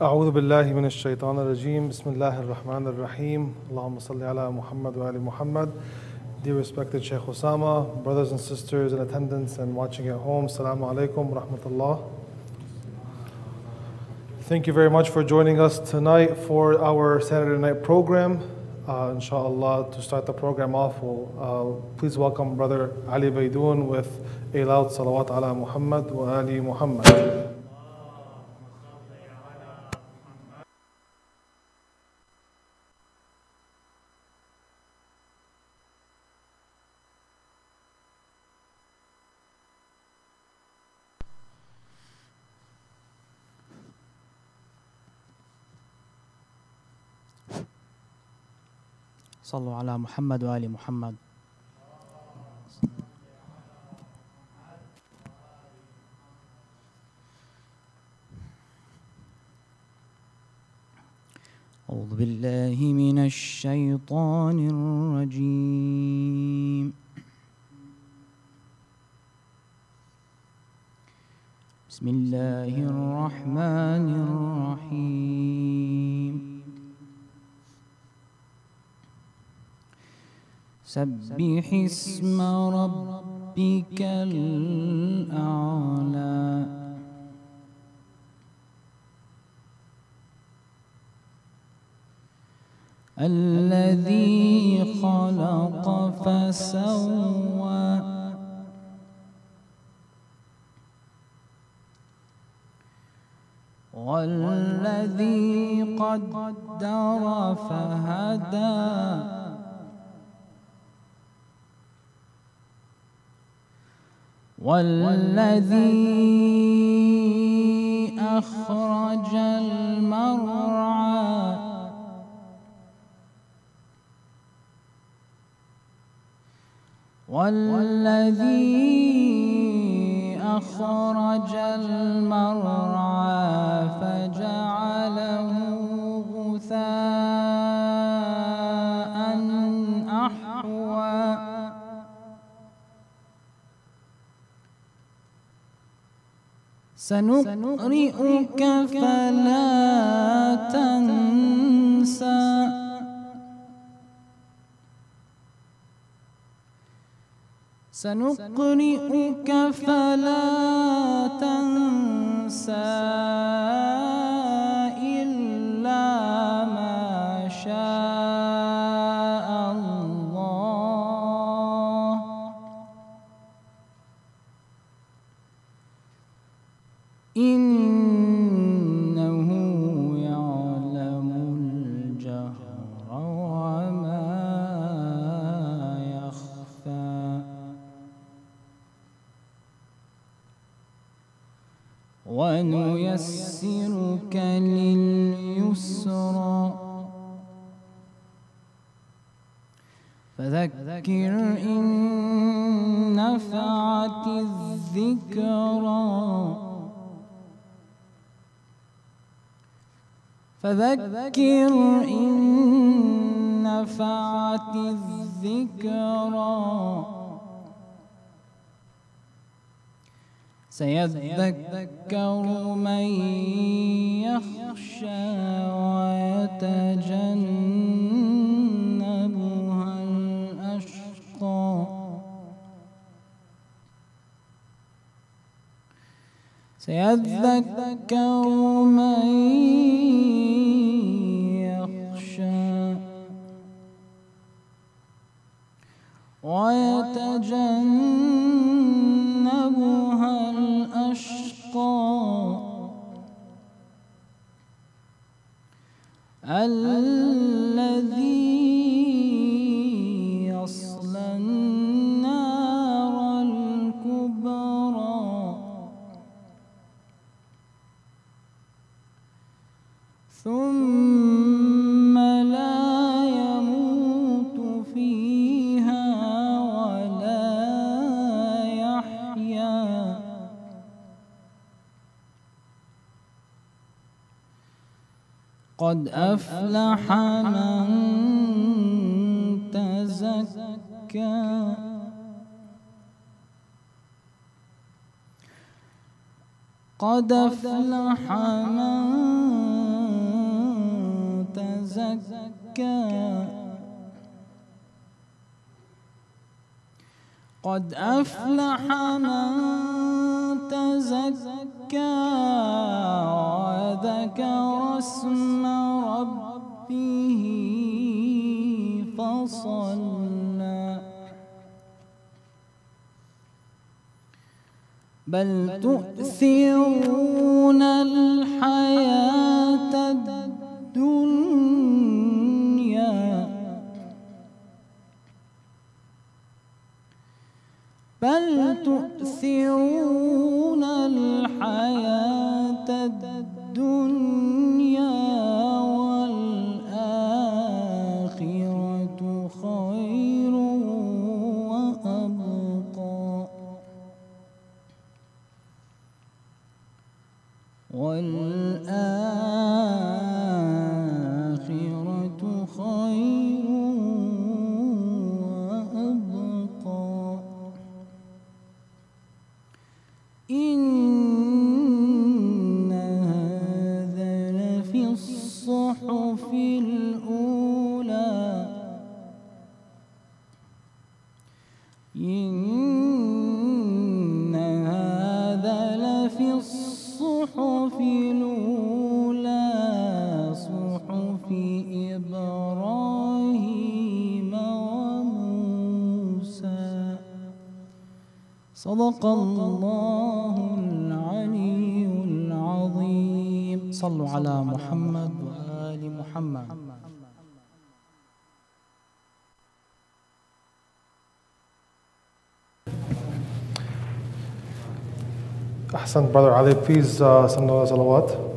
أعوذ بالله من الشيطان الرجيم بسم الله الرحمن الرحيم اللهم صل على محمد وآل Muhammad Dear respected Sheikh Osama, brothers and sisters in attendance and watching at home, Assalamu alaikum wa rahmatullah. Thank you very much for joining us tonight for our Saturday night program. Uh, inshallah, to start the program off, we'll, uh, please welcome Brother Ali Baydoun with a loud salawat ala Muhammad wa Ali Muhammad. صلوا على محمد وآل محمد. أعوذ بالله من الشيطان الرجيم. بسم الله الرحمن الرحيم. سبح اسم ربك الأعلى. الذي خلق فسوى. والذي قدر فهدى. والذي أخرج المرعى. والذي أخرج المرعى فجعله غثاء. سنقرئك فلا تنسى. سنقرئك فلا تنسى. فذكر إن نفعت الذكرى. سيذكر من يخشى ويتجنبها الأشقى. سيذكر من قد أفلح من تزكى. قد أفلح من تزكى. قد أفلح من تزكى وذكر اسم ربه فصلى بل تؤثرون الحياة الدنيا. بل تؤثرون صحف إبراهيم وموسى. صدق الله العلي العظيم. صلوا على محمد وآل محمد. Ahsan, Brother Ali, please uh, send the salawat.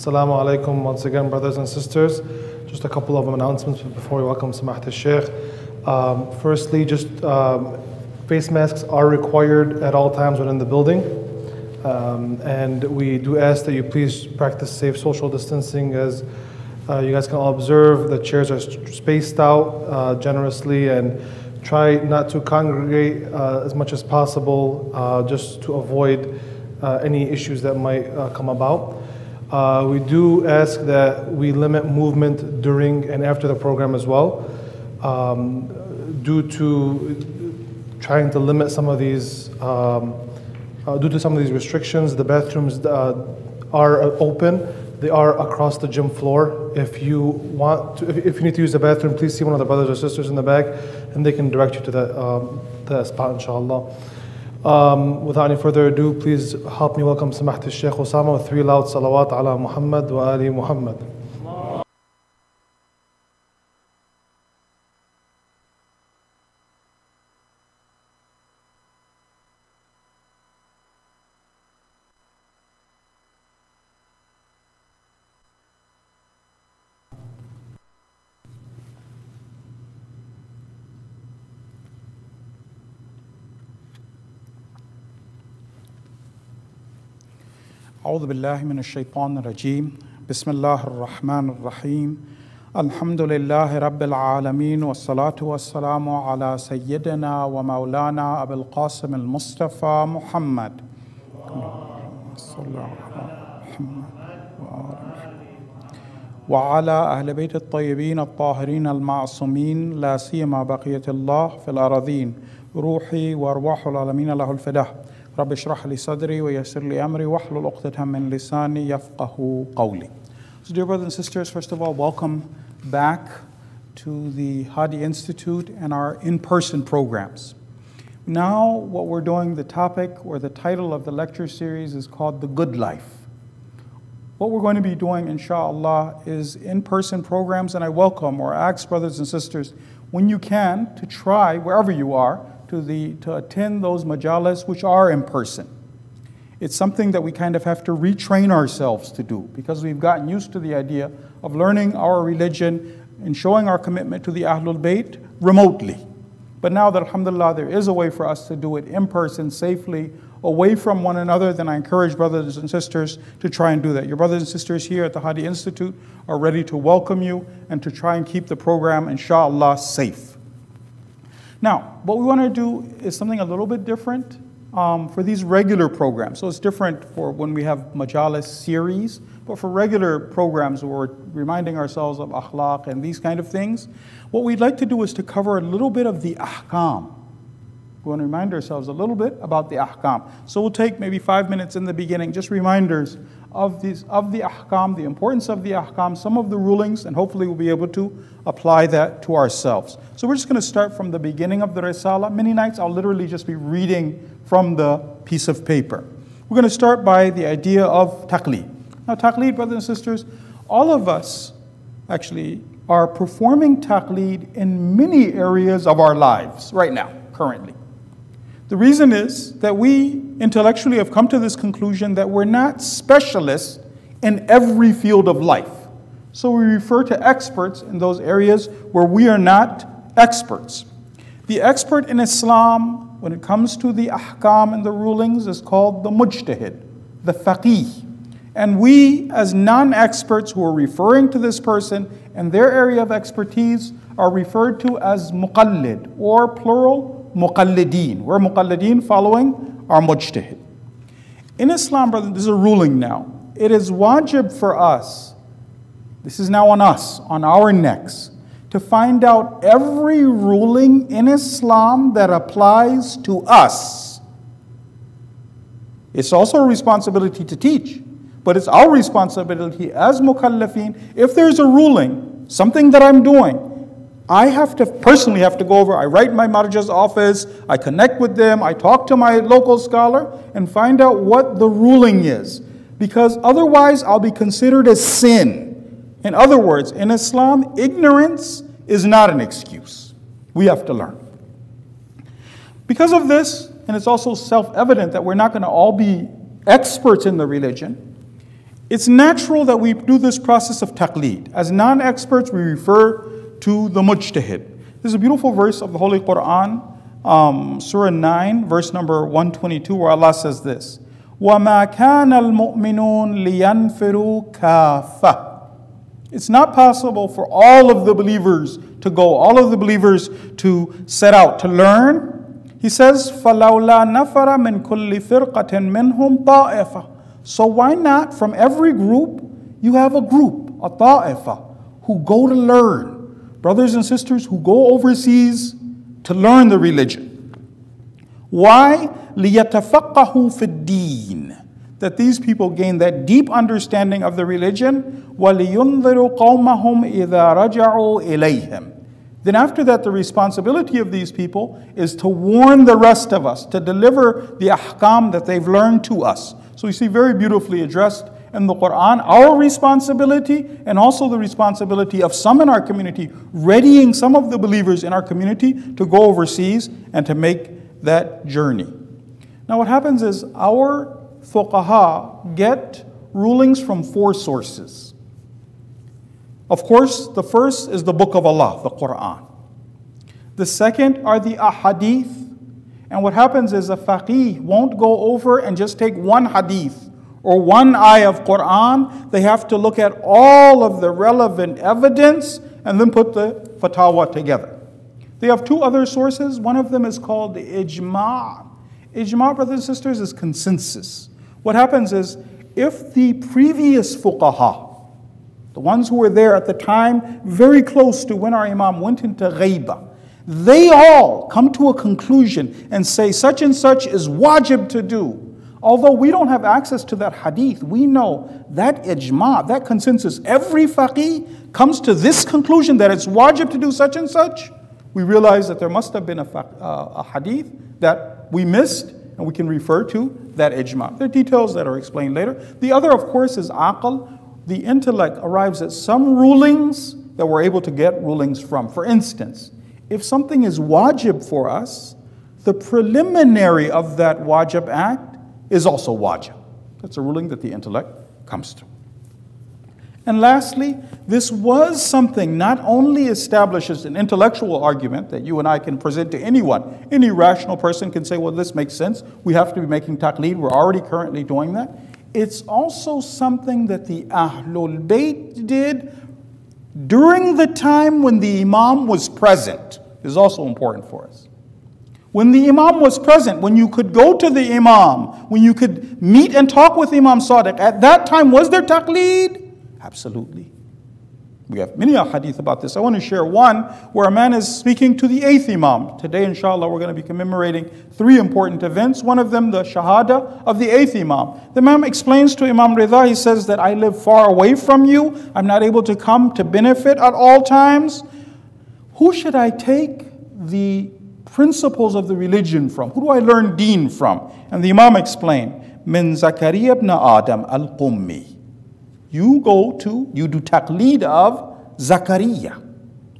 Assalamu alaikum once again, brothers and sisters. Just a couple of announcements before we welcome Samahat al-Sheikh. Um, firstly, just um, face masks are required at all times within the building. Um, and we do ask that you please practice safe social distancing as uh, you guys can all observe the chairs are spaced out uh, generously and try not to congregate uh, as much as possible uh, just to avoid uh, any issues that might uh, come about. Uh, we do ask that we limit movement during and after the program as well, um, due to trying to limit some of these, um, uh, due to some of these restrictions. The bathrooms uh, are open. They are across the gym floor. If you want to, if, if you need to use the bathroom, please see one of the brothers or sisters in the back, and they can direct you to that um, that spot, inshallah. Um, without any further ado, please help me welcome Samahat al-Sheikh Osama with three loud salawat ala Muhammad wa ali Muhammad. أعوذ بالله من الشيطان الرجيم. بسم الله الرحمن الرحيم. الحمد لله رب العالمين والصلاة والسلام على سيدنا ومولانا أبي القاسم المصطفى محمد صلى محمد. وعلى أهل بيت الطيبين الطاهرين المعصومين لا سيما بقية الله في الأراضين روحي وأرواح العالمين له الفداء. رب اشرح لي صدري ويسر لي أمري واحلل عقدة من لساني يفقه قولي So dear brothers and sisters, first of all, welcome back to the Hadi Institute and our in-person programs. Now what we're doing, the topic or the title of the lecture series is called The Good Life. What we're going to be doing, inshallah, is in person programs, and I welcome or ask brothers and sisters, when you can, to try, wherever you are, to, the, to attend those majalis which are in person. It's something that we kind of have to retrain ourselves to do because we've gotten used to the idea of learning our religion and showing our commitment to the Ahlul Bayt remotely. But now that, alhamdulillah, there is a way for us to do it in person safely, away from one another, then I encourage brothers and sisters to try and do that. Your brothers and sisters here at the Hadi Institute are ready to welcome you and to try and keep the program, inshallah, safe. Now, what we want to do is something a little bit different. um, for these regular programs. So it's different for when we have majalis series, but for regular programs where we're reminding ourselves of akhlaq and these kind of things, what we'd like to do is to cover a little bit of the ahkam. We want to remind ourselves a little bit about the ahkam. So we'll take maybe five minutes in the beginning, just reminders of, these, of the ahkam, the importance of the ahkam, some of the rulings, and hopefully we'll be able to apply that to ourselves. So we're just going to start from the beginning of the Risala. Many nights I'll literally just be reading from the piece of paper. We're going to start by the idea of taqleed. Now, taqleed, brothers and sisters, all of us actually are performing taqleed in many areas of our lives right now, currently. The reason is that we intellectually have come to this conclusion that we're not specialists in every field of life. So we refer to experts in those areas where we are not experts. The expert in Islam, when it comes to the ahkam and the rulings, is called the mujtahid, the faqih. And we, as non experts who are referring to this person and their area of expertise, are referred to as muqallid, or plural, muqallideen. We're muqallideen following our mujtahid. In Islam, brother, this is a ruling now. It is wajib for us, this is now on us, on our necks, to find out every ruling in Islam that applies to us. It's also a responsibility to teach, but it's our responsibility as mukallafin. If there's a ruling, something that I'm doing, I have to personally have to go over, I write my marja's office, I connect with them, I talk to my local scholar and find out what the ruling is. Because otherwise I'll be considered a sin. In other words, in Islam, ignorance is not an excuse. We have to learn. Because of this, and it's also self evident that we're not going to all be experts in the religion, it's natural that we do this process of taqleed. As non experts, we refer to the mujtahid. This is a beautiful verse of the Holy Quran, um, Surah 9, verse number 122, where Allah says this وَمَا كَانَ الْمُؤْمِنُونَ لِيَنْفِرُوا كَافَةً It's not possible for all of the believers to go, all of the believers to set out to learn. He says, فَلَوْلَا نَفَرَ مِنْ كُلِّ فِرْقَةٍ مِّنْهُمْ طَائِفَةً So why not from every group, you have a group, a ta'ifa, who go to learn brothers and sisters who go overseas to learn the religion. Why? لِيَتَفَقَّهُ فِي الدِّينِ That these people gain that deep understanding of the religion. وَلِيُنذِرُوا قَوْمَهُمْ إِذَا رَجَعُوا إِلَيْهِمْ Then after that, the responsibility of these people is to warn the rest of us, to deliver the ahkam that they've learned to us. So you see very beautifully addressed in the Quran, our responsibility and also the responsibility of some in our community, readying some of the believers in our community to go overseas and to make that journey. Now, what happens is our fuqaha get rulings from four sources. Of course, the first is the Book of Allah, the Quran. The second are the ahadith. And what happens is a faqih won't go over and just take one hadith or one eye of Quran, they have to look at all of the relevant evidence and then put the fatwa together. They have two other sources. One of them is called ijma'. Ijma', brothers and sisters, is consensus. What happens is if the previous fuqaha, the ones who were there at the time, very close to when our Imam went into ghaiba, they all come to a conclusion and say such and such is wajib to do. Although we don't have access to that hadith, we know that ijma, that consensus, every faqih comes to this conclusion that it's wajib to do such and such. We realize that there must have been a, uh, a hadith that we missed, and we can refer to that ijma. There are details that are explained later. The other, of course, is aql. The intellect arrives at some rulings that we're able to get rulings from. For instance, if something is wajib for us, the preliminary of that wajib act is also wajib. That's a ruling that the intellect comes to. And lastly, this was something not only establishes an intellectual argument that you and I can present to anyone. Any rational person can say, well, this makes sense. We have to be making taqleed. We're already currently doing that. It's also something that the Ahlul Bayt did during the time when the Imam was present. Is also important for us. When the Imam was present, when you could go to the Imam, when you could meet and talk with Imam Sadiq, at that time, was there taqleed? Absolutely. We have many hadith about this. I want to share one where a man is speaking to the eighth Imam. Today, inshallah, we're going to be commemorating three important events. One of them, the Shahada of the eighth Imam. The Imam explains to Imam Rida, he says that I live far away from you. I'm not able to come to benefit at all times. Who should I take the principles of the religion from? Who do I learn deen from? And the Imam explained, Min Zakaria ibn Adam al-Qummi. You go to, you do taqleed of Zakaria.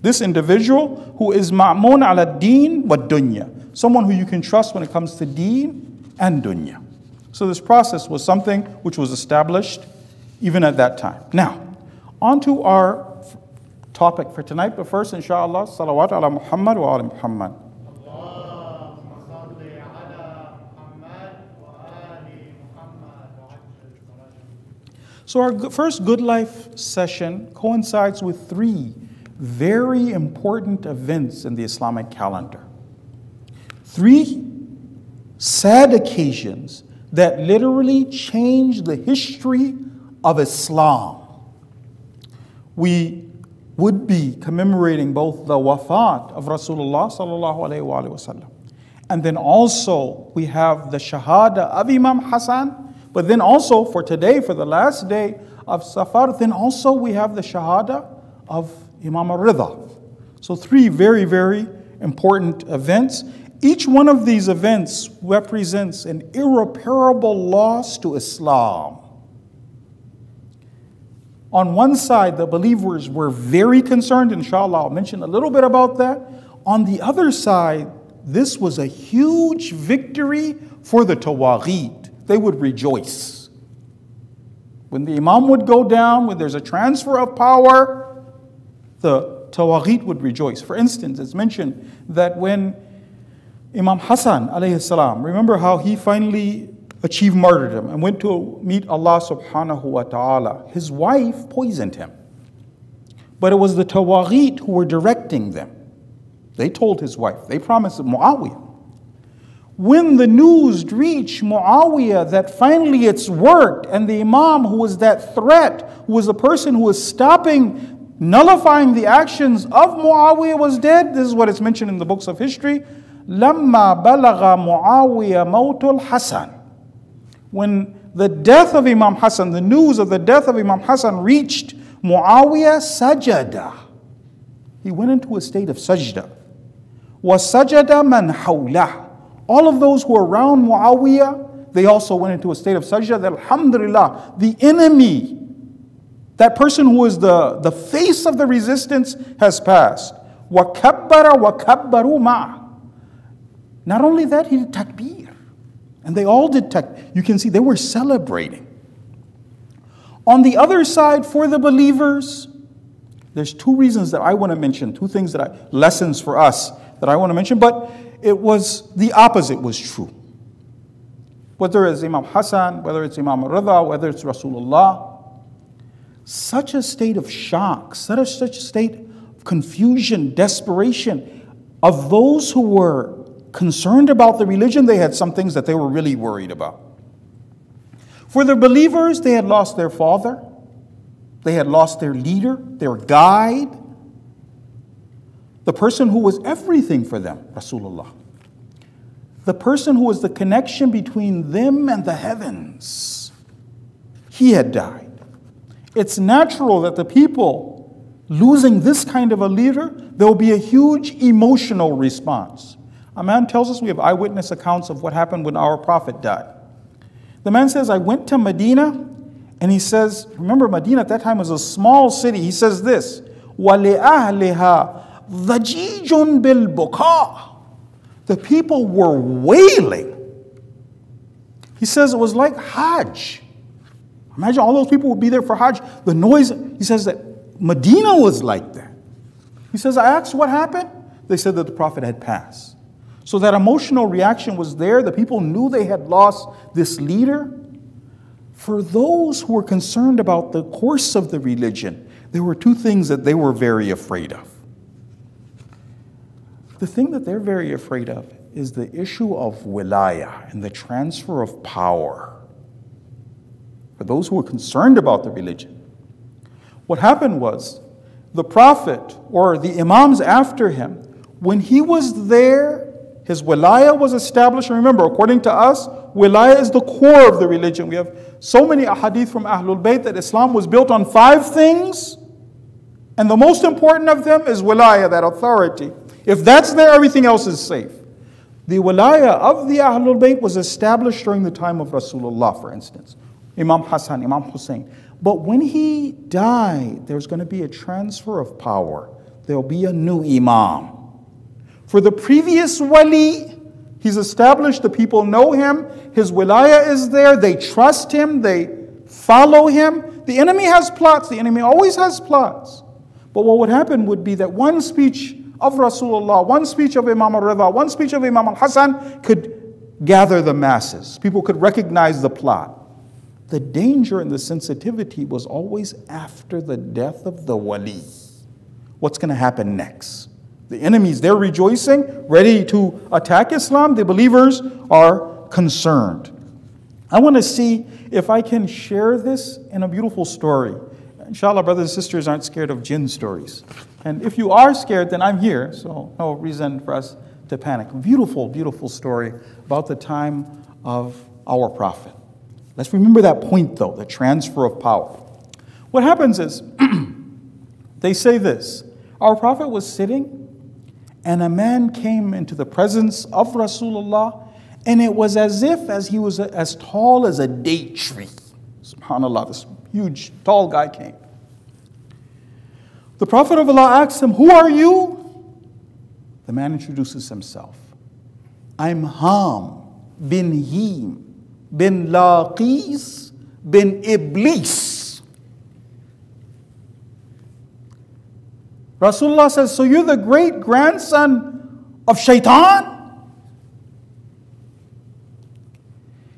This individual who is ma'mun ala deen wa dunya. Someone who you can trust when it comes to deen and dunya. So this process was something which was established even at that time. Now, on to our topic for tonight, but first, inshallah, salawat ala Muhammad wa ala Muhammad. So, our first Good Life session coincides with three very important events in the Islamic calendar. Three sad occasions that literally changed the history of Islam. We would be commemorating both the wafat of Rasulullah sallallahu and then also we have the shahada of Imam Hassan but then also for today, for the last day of Safar, then also we have the Shahada of Imam al-Rida. So three very, very important events. Each one of these events represents an irreparable loss to Islam. On one side, the believers were very concerned, inshallah, I'll mention a little bit about that. On the other side, this was a huge victory for the Tawaghit they would rejoice. When the Imam would go down, when there's a transfer of power, the Tawaghit would rejoice. For instance, it's mentioned that when Imam Hassan, alayhi salam, remember how he finally achieved martyrdom and went to meet Allah subhanahu wa ta'ala. His wife poisoned him. But it was the Tawaghit who were directing them. They told his wife, they promised Muawiyah when the news reached Muawiyah that finally it's worked, and the Imam, who was that threat, who was the person who was stopping, nullifying the actions of Muawiyah, was dead, this is what is mentioned in the books of history. لما بلغ معاوية موت الحسن When the death of Imam Hassan, the news of the death of Imam Hassan reached Muawiyah, sajada. He went into a state of sajda. وسجد من حوله all of those who were around Muawiyah, they also went into a state of sajda that alhamdulillah, the enemy, that person who is the, the face of the resistance has passed. وَكَبَّرَ وَكَبَّرُوا مَعَ Not only that, he did takbir. And they all did takbir. You can see they were celebrating. On the other side, for the believers, there's two reasons that I want to mention, two things that I, lessons for us that I want to mention, but it was the opposite was true. Whether it's Imam Hassan, whether it's Imam Rida, whether it's Rasulullah, such a state of shock, such a, such a state of confusion, desperation of those who were concerned about the religion, they had some things that they were really worried about. For the believers, they had lost their father, they had lost their leader, their guide, the person who was everything for them, Rasulullah. The person who was the connection between them and the heavens. He had died. It's natural that the people losing this kind of a leader, there will be a huge emotional response. A man tells us we have eyewitness accounts of what happened when our prophet died. The man says, I went to Medina, and he says, remember, Medina at that time was a small city. He says this, وَلِأَهْلِهَا Vajijun bil buka. The people were wailing. He says it was like Hajj. Imagine all those people would be there for Hajj. The noise, he says that Medina was like that. He says, I asked what happened. They said that the Prophet had passed. So that emotional reaction was there. The people knew they had lost this leader. For those who were concerned about the course of the religion, there were two things that they were very afraid of. The thing that they're very afraid of is the issue of wilaya and the transfer of power. For those who are concerned about the religion, what happened was the Prophet or the Imams after him, when he was there, his wilaya was established. And remember, according to us, wilaya is the core of the religion. We have so many ahadith from Ahlul Bayt that Islam was built on five things. And the most important of them is wilaya, that authority. If that's there, everything else is safe. The wilaya of the Ahlul Bayt was established during the time of Rasulullah, for instance. Imam Hassan, Imam Hussein. But when he died, there's going to be a transfer of power. There'll be a new Imam. For the previous wali, he's established, the people know him, his wilaya is there, they trust him, they follow him. The enemy has plots, the enemy always has plots. But what would happen would be that one speech of Rasulullah, one speech of Imam al Rida, one speech of Imam al Hassan could gather the masses. People could recognize the plot. The danger and the sensitivity was always after the death of the wali. What's going to happen next? The enemies, they're rejoicing, ready to attack Islam. The believers are concerned. I want to see if I can share this in a beautiful story. Inshallah, brothers and sisters aren't scared of jinn stories. And if you are scared, then I'm here, so no reason for us to panic. Beautiful, beautiful story about the time of our prophet. Let's remember that point, though the transfer of power. What happens is, they say this Our prophet was sitting, and a man came into the presence of Rasulullah, and it was as if as he was as tall as a date tree. SubhanAllah, this huge, tall guy came. The Prophet of Allah asks him, Who are you? The man introduces himself. I'm Ham bin Him bin Laqis bin Iblis. Rasulullah says, So you're the great grandson of Shaitan?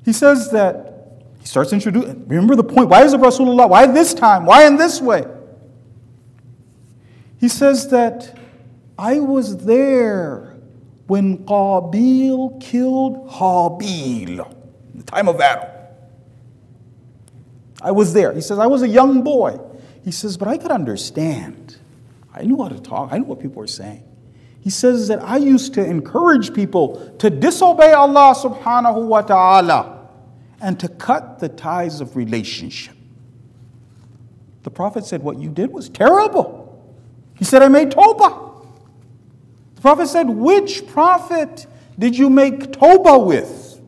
He says that, he starts introducing, remember the point. Why is it Rasulullah? Why this time? Why in this way? He says that I was there when Qabil killed Habil in the time of battle. I was there. He says, I was a young boy. He says, but I could understand. I knew how to talk, I knew what people were saying. He says that I used to encourage people to disobey Allah subhanahu wa ta'ala and to cut the ties of relationship. The Prophet said, What you did was terrible. He said, I made Toba. The Prophet said, Which prophet did you make Toba with?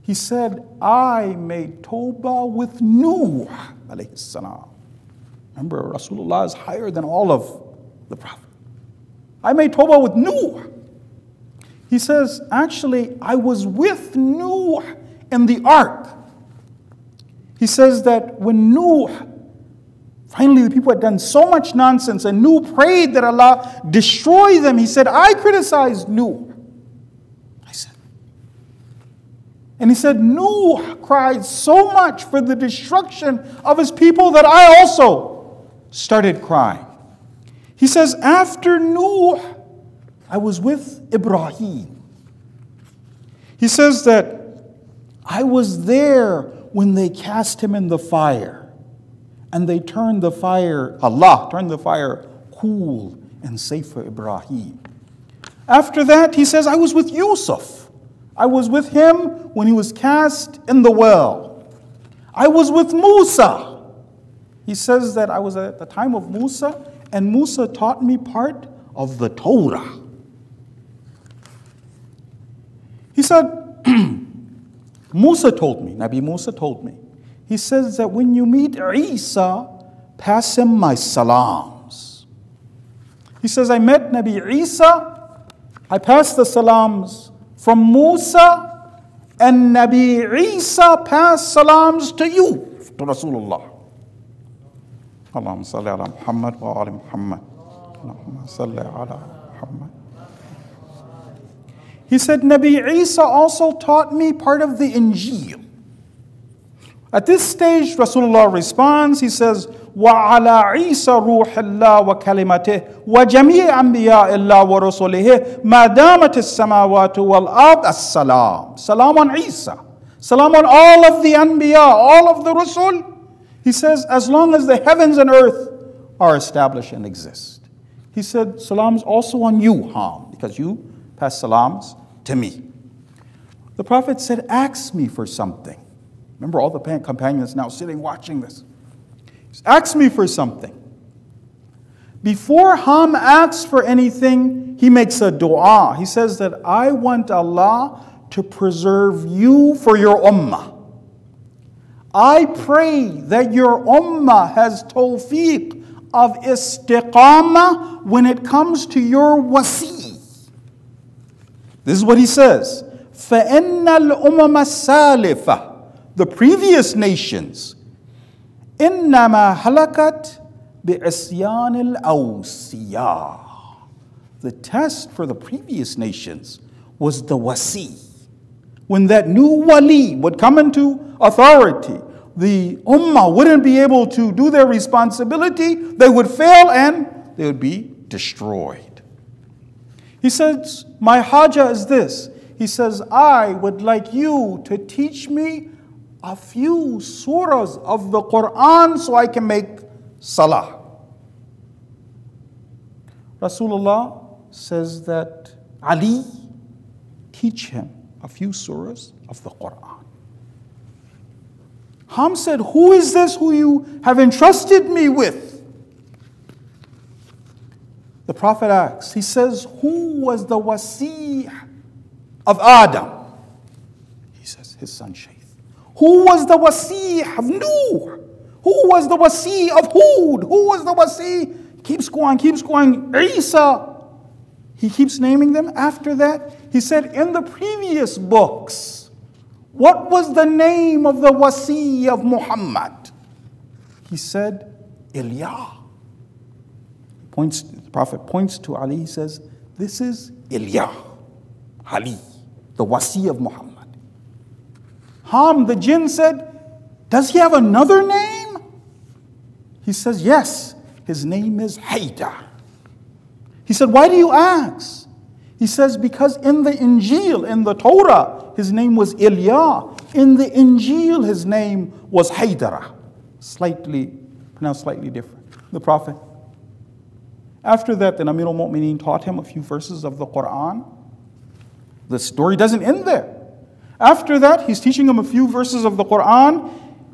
He said, I made Toba with Nuh. Remember, Rasulullah is higher than all of the Prophet. I made Toba with Nuh. He says, actually, I was with Nuh in the ark. He says that when Nuh, finally the people had done so much nonsense, and Nuh prayed that Allah destroy them, he said, I criticized Nuh. I said, and he said, Nuh cried so much for the destruction of his people that I also started crying. He says, After Nuh, I was with Ibrahim. He says that I was there when they cast him in the fire and they turned the fire, Allah turned the fire cool and safe for Ibrahim. After that, he says, I was with Yusuf. I was with him when he was cast in the well. I was with Musa. He says that I was at the time of Musa, and Musa taught me part of the Torah. He said, Musa told me, Nabi Musa told me, he says that when you meet Isa, pass him my salams. He says, I met Nabi Isa, I passed the salams from Musa and Nabi Isa passed salams to you, to Rasulullah. Salli ala Muhammad wa ala Muhammad. Allahumma salli ala Muhammad. He said, Nabi Isa also taught me part of the Injil. At this stage, Rasulullah responds, he says, وعلى عيسى روح الله وكلمته وجميع أنبياء الله ورسله ما دامت السماوات والأرض السلام سلام on Isa Salam on all of the Anbiya, all of the Rasul. He says, as long as the heavens and earth are established and exist. He said, Salam's also on you, Ham, because you pass salams to me. The Prophet said, Ask me for something. Remember all the companions now sitting watching this. Ask me for something. Before Ham asks for anything, he makes a dua. He says that I want Allah to preserve you for your ummah. I pray that your ummah has tawfiq of istiqamah when it comes to your wasi. This is what he says. فَإِنَّ الْأُمَمَ السَّالِفَةِ The previous nations إِنَّمَا هَلَكَتْ بِعِصْيَانِ الْأَوْسِيَاءِ The test for the previous nations was the wasi. When that new wali would come into authority, the ummah wouldn't be able to do their responsibility, they would fail and they would be destroyed. He says, My haja is this. He says, I would like you to teach me a few surahs of the Quran so I can make salah. Rasulullah says that Ali teach him a few surahs of the Quran. Ham said, Who is this who you have entrusted me with? The Prophet asks, He says, Who was the wasi of Adam? He says, His son Shith. Who was the wasi of Nuh? Who was the wasi of Hud? Who was the wasi? Keeps going, keeps going. Isa. He keeps naming them. After that, he said, In the previous books, what was the name of the wasi of Muhammad? He said, Ilyah. Points, the Prophet points to Ali, he says, This is Ilyah, Ali, the wasi of Muhammad. Ham, the jinn, said, Does he have another name? He says, Yes, his name is Haydar. He said, Why do you ask? He says, Because in the Injil, in the Torah, his name was Ilyah. In the Injil, his name was Haydara, slightly pronounced slightly different. The Prophet. After that, the Amir al-Mu'mineen taught him a few verses of the Quran. The story doesn't end there. After that, he's teaching him a few verses of the Quran.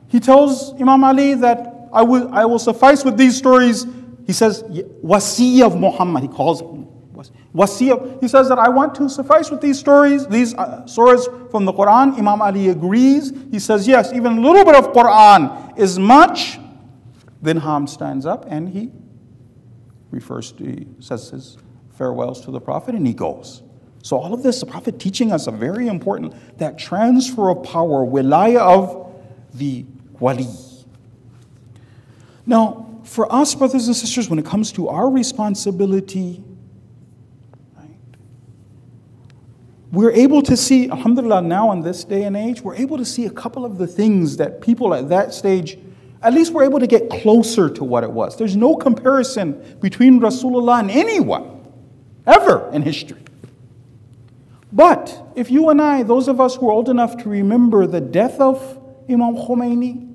He tells Imam Ali that I will, I will suffice with these stories. He says, Wasi of Muhammad. He calls him Wasiyah, he says that I want to suffice with these stories, these uh, surahs from the Quran. Imam Ali agrees. He says, yes, even a little bit of Quran is much. Then Ham stands up and he refers to, he says his farewells to the Prophet and he goes. So all of this, the Prophet teaching us a very important, that transfer of power, wilaya of the wali. Now, for us, brothers and sisters, when it comes to our responsibility we're able to see, alhamdulillah, now in this day and age, we're able to see a couple of the things that people at that stage, at least we're able to get closer to what it was. There's no comparison between Rasulullah and anyone, ever in history. But if you and I, those of us who are old enough to remember the death of Imam Khomeini,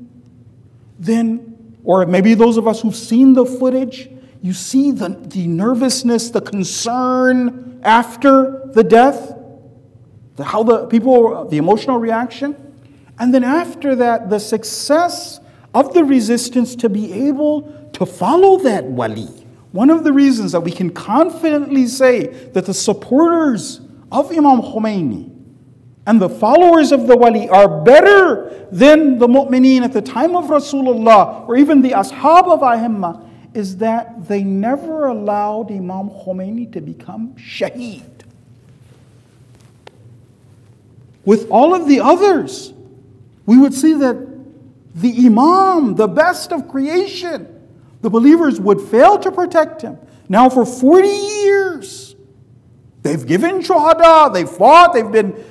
then, or maybe those of us who've seen the footage, you see the, the nervousness, the concern after the death the, how the people, the emotional reaction. And then after that, the success of the resistance to be able to follow that wali. One of the reasons that we can confidently say that the supporters of Imam Khomeini and the followers of the wali are better than the mu'mineen at the time of Rasulullah or even the ashab of A'immah is that they never allowed Imam Khomeini to become shaheed with all of the others, we would see that the Imam, the best of creation, the believers would fail to protect him. Now, for 40 years, they've given shuhada, they've fought, they've been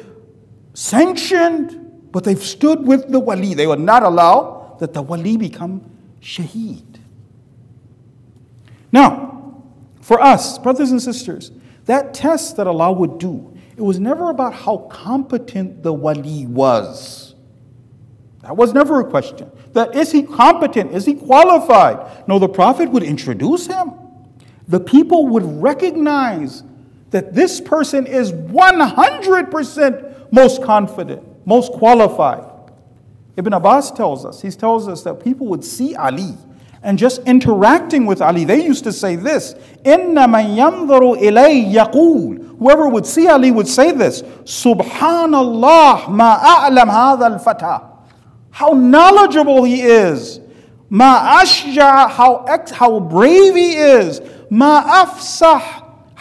sanctioned, but they've stood with the wali. They would not allow that the wali become shaheed. Now, for us, brothers and sisters, that test that Allah would do, it was never about how competent the wali was. That was never a question. That is he competent? Is he qualified? No, the Prophet would introduce him. The people would recognize that this person is 100% most confident, most qualified. Ibn Abbas tells us, he tells us that people would see Ali and just interacting with Ali, they used to say this, Inna man ilay yaqool." Whoever would see Ali would say this, Subhanallah ma a'lam hadha al-fatah. How knowledgeable he is. Ma ashja, how, ex, how brave he is. Ma afsah,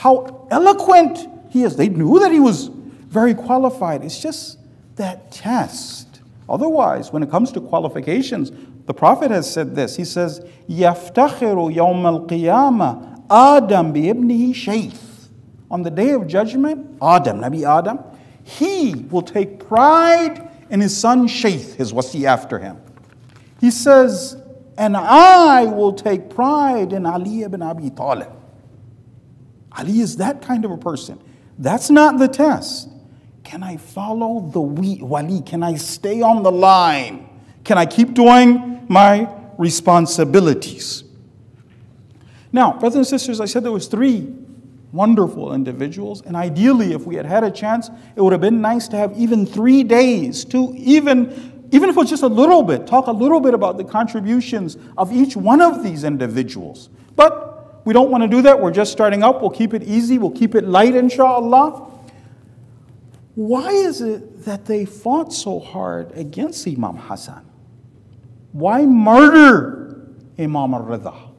how eloquent he is. They knew that he was very qualified. It's just that test. Otherwise, when it comes to qualifications, the Prophet has said this. He says, يَفْتَخِرُ يَوْمَ Adam bi ibnihi Shith." On the day of judgment, Adam, Nabi Adam, he will take pride in his son Shith. his wasi after him. He says, and I will take pride in Ali ibn Abi Talib. Ali is that kind of a person. That's not the test. Can I follow the wali? Can I stay on the line? Can I keep doing my responsibilities? Now, brothers and sisters, I said there was three wonderful individuals, and ideally, if we had had a chance, it would have been nice to have even three days to even, even if it was just a little bit, talk a little bit about the contributions of each one of these individuals. But we don't want to do that. We're just starting up. We'll keep it easy. We'll keep it light, inshallah. Why is it that they fought so hard against Imam Hassan? Why murder Imam al-Rida?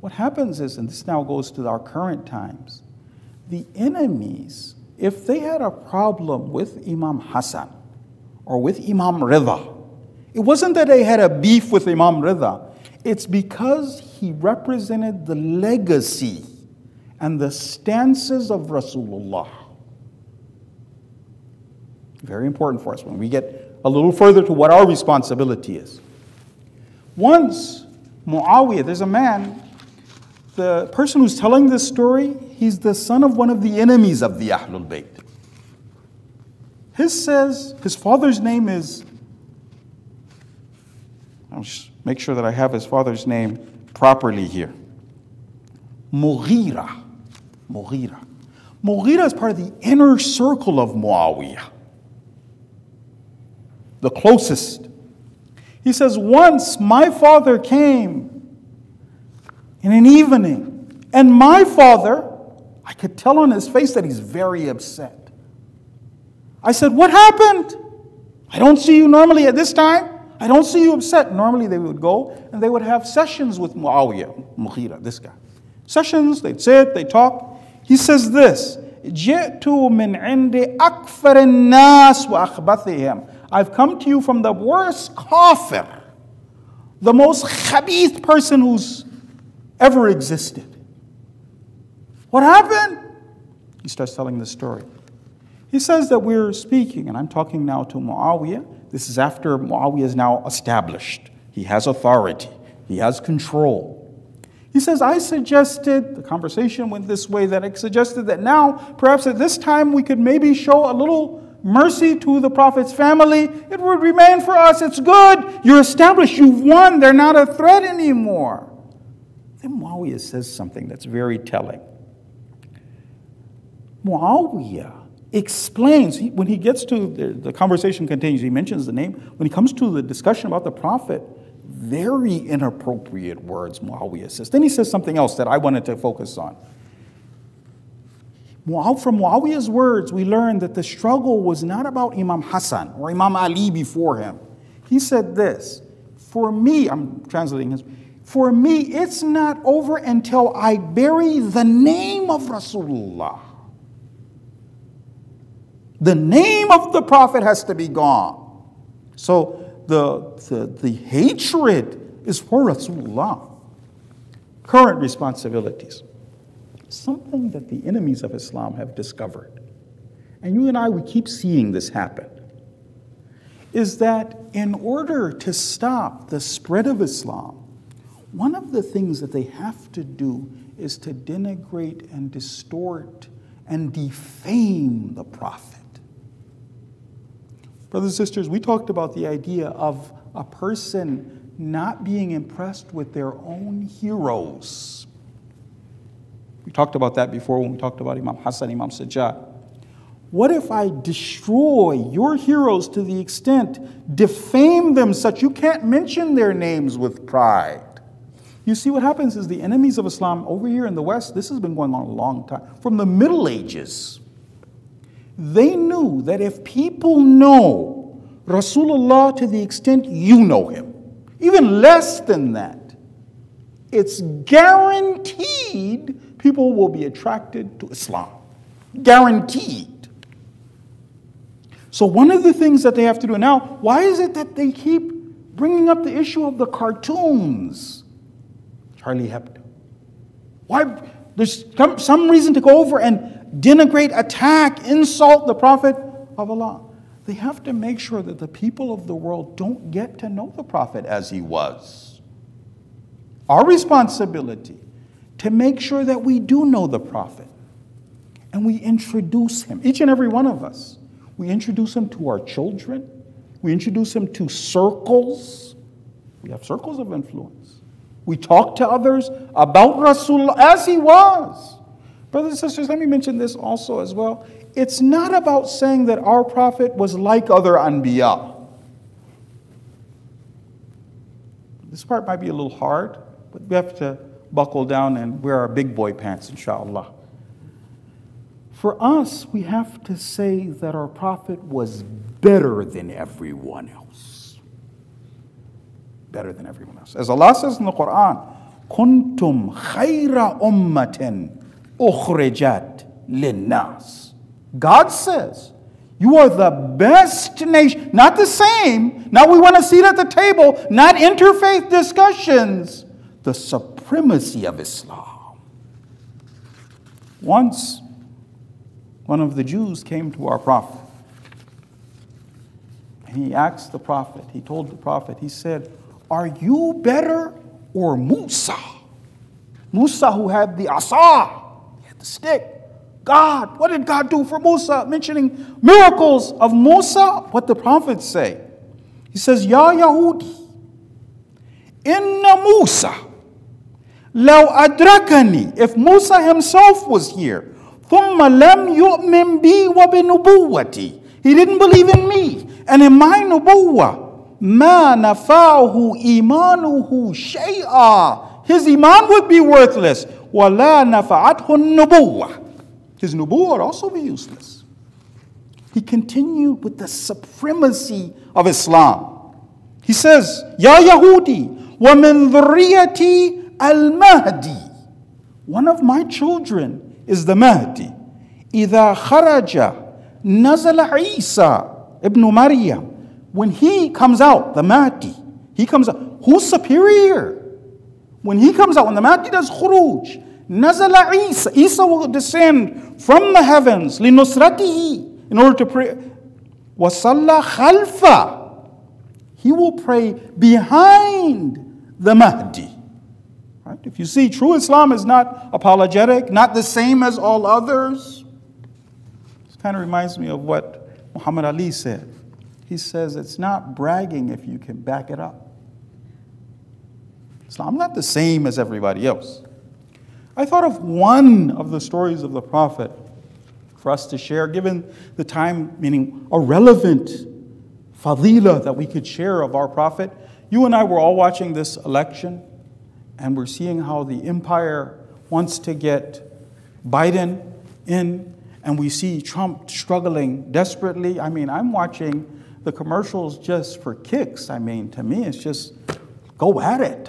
What happens is, and this now goes to our current times, the enemies, if they had a problem with Imam Hassan or with Imam Rida, it wasn't that they had a beef with Imam Rida, it's because he represented the legacy and the stances of Rasulullah. Very important for us when we get a little further to what our responsibility is. Once Muawiyah, there's a man, the person who's telling this story, he's the son of one of the enemies of the Ahlul Bayt. His says, his father's name is, make sure that I have his father's name properly here. Mughira. Mughira. Mughira is part of the inner circle of Muawiyah the closest. He says, Once my father came in an evening, and my father, I could tell on his face that he's very upset. I said, What happened? I don't see you normally at this time. I don't see you upset. Normally they would go and they would have sessions with Muawiyah, Mughira, this guy. Sessions, they'd sit, they'd talk. He says this, جئت من عند أكثر الناس وأخبثهم I've come to you from the worst kafir, the most khabith person who's ever existed. What happened? He starts telling the story. He says that we're speaking, and I'm talking now to Muawiyah. this is after Muawiyah is now established. He has authority, he has control. He says, I suggested, the conversation went this way, that I suggested that now, perhaps at this time, we could maybe show a little mercy to the Prophet's family. It would remain for us. It's good. You're established. You've won. They're not a threat anymore. Then Muawiyah says something that's very telling. Muawiyah explains, when he gets to the, the conversation continues, he mentions the name. When he comes to the discussion about the Prophet, very inappropriate words, Muawiyah says. Then he says something else that I wanted to focus on. From Muawiyah's words, we learn that the struggle was not about Imam Hassan or Imam Ali before him. He said this For me, I'm translating his, for me, it's not over until I bury the name of Rasulullah. The name of the Prophet has to be gone. So the, the, the hatred is for Rasulullah. Current responsibilities something that the enemies of Islam have discovered, and you and I, we keep seeing this happen, is that in order to stop the spread of Islam, one of the things that they have to do is to denigrate and distort and defame the prophet. Brothers and sisters, we talked about the idea of a person not being impressed with their own heroes. We talked about that before when we talked about Imam Hassan, Imam Sajjad. What if I destroy your heroes to the extent, defame them such you can't mention their names with pride? You see, what happens is the enemies of Islam over here in the West, this has been going on a long time, from the Middle Ages. They knew that if people know Rasulullah to the extent you know him, even less than that, it's guaranteed people will be attracted to Islam. Guaranteed. So, one of the things that they have to do now, why is it that they keep bringing up the issue of the cartoons? Charlie Hebdo. Why? There's some reason to go over and denigrate, attack, insult the Prophet of Allah. They have to make sure that the people of the world don't get to know the Prophet as he was. Our responsibility to make sure that we do know the Prophet and we introduce him, each and every one of us. We introduce him to our children. We introduce him to circles. We have circles of influence. We talk to others about Rasulullah as he was. Brothers and sisters, let me mention this also as well. It's not about saying that our prophet was like other anbiya. This part might be a little hard, but we have to buckle down and wear our big boy pants, inshallah. For us, we have to say that our prophet was better than everyone else. Better than everyone else. As Allah says in the Quran, Kuntum khayra ummatin ukhrijat linnas. God says, you are the best nation, not the same. Now we want to sit at the table, not interfaith discussions. The supremacy of Islam. Once one of the Jews came to our prophet. And he asked the prophet, he told the prophet, he said, Are you better or Musa? Musa, who had the asa, the stick. God, what did God do for Musa? Mentioning miracles of Musa, what the prophets say. He says, Ya Yahudi, inna Musa, law adrakani, if Musa himself was here, thumma lam yu'min bi wa binubuwati, he didn't believe in me and in my nubuwa, ma nafahu imanuhu shay'a, his iman would be worthless. ولا نفعته النبوة His nubuwa would also be useless. He continued with the supremacy of Islam. He says, Ya Yahudi, وَمِن ذُرِّيَّتِي الْمَهْدِي One of my children is the Mahdi. إذا خرج نزل عيسى ibn Maryam. When he comes out, the Mahdi, he comes out. Who's superior? When he comes out, when the Mahdi does khuruj, Nazala Isa, Isa will descend from the heavens, linusratihi, in order to pray. Wasalla khalfa. He will pray behind the Mahdi. Right? If you see, true Islam is not apologetic, not the same as all others. This kind of reminds me of what Muhammad Ali said. He says, it's not bragging if you can back it up. I'm not the same as everybody else. I thought of one of the stories of the Prophet for us to share, given the time, meaning a relevant fadila that we could share of our Prophet. You and I were all watching this election and we're seeing how the empire wants to get Biden in, and we see Trump struggling desperately. I mean, I'm watching the commercials just for kicks. I mean, to me, it's just go at it.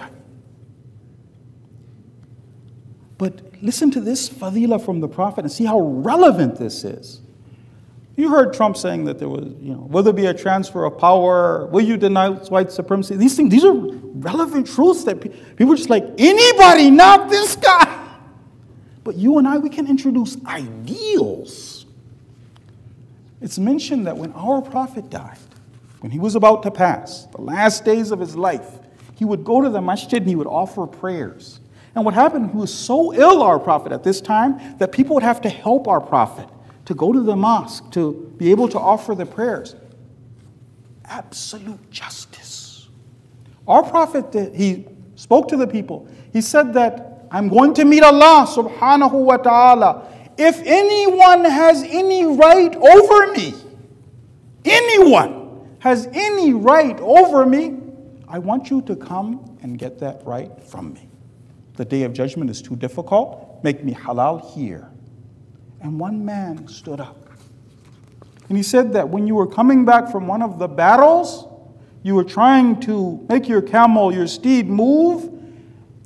But listen to this fadila from the prophet and see how relevant this is. You heard Trump saying that there was, you know, will there be a transfer of power? Will you deny white supremacy? These things, these are relevant truths that people are just like, anybody, not this guy. But you and I, we can introduce ideals. It's mentioned that when our prophet died, when he was about to pass, the last days of his life, he would go to the masjid and he would offer prayers. And what happened, he was so ill, our Prophet, at this time, that people would have to help our Prophet to go to the mosque to be able to offer the prayers. Absolute justice. Our Prophet, he spoke to the people. He said that I'm going to meet Allah subhanahu wa ta'ala. If anyone has any right over me, anyone has any right over me, I want you to come and get that right from me. The day of judgment is too difficult. Make me halal here. And one man stood up. And he said that when you were coming back from one of the battles, you were trying to make your camel, your steed, move.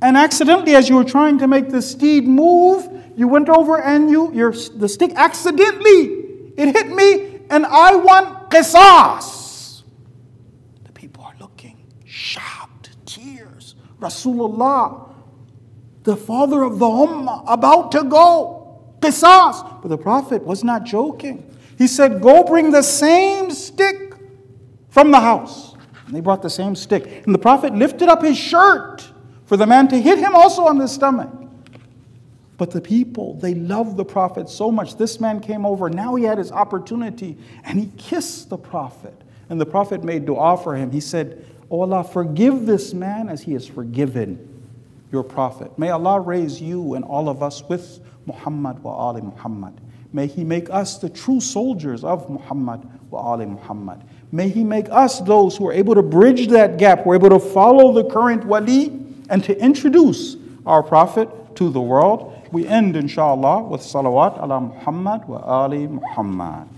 And accidentally, as you were trying to make the steed move, you went over and you, your, the stick accidentally, it hit me, and I want qisas. The people are looking, shocked, tears. Rasulullah, the father of the ummah, about to go. Qisas. But the Prophet was not joking. He said, Go bring the same stick from the house. And they brought the same stick. And the Prophet lifted up his shirt for the man to hit him also on the stomach. But the people, they loved the Prophet so much. This man came over. Now he had his opportunity and he kissed the Prophet. And the Prophet made dua for him. He said, Oh Allah, forgive this man as he has forgiven your Prophet. May Allah raise you and all of us with Muhammad wa Ali Muhammad. May He make us the true soldiers of Muhammad wa Ali Muhammad. May He make us those who are able to bridge that gap, who are able to follow the current wali and to introduce our Prophet to the world. We end, inshallah, with salawat ala Muhammad wa Ali Muhammad.